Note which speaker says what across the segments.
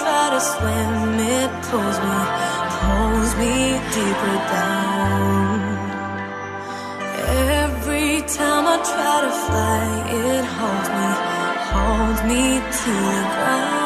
Speaker 1: try to swim, it pulls me, pulls me deeper down. Every time I try to fly, it holds me, holds me to the ground.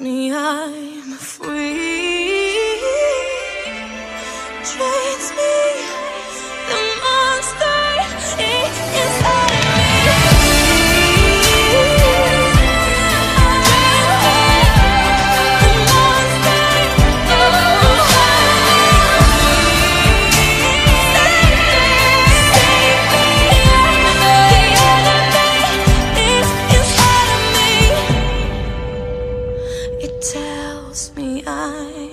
Speaker 1: me, I'm free. tells me I